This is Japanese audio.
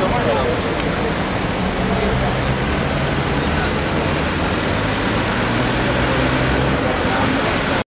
私たちは。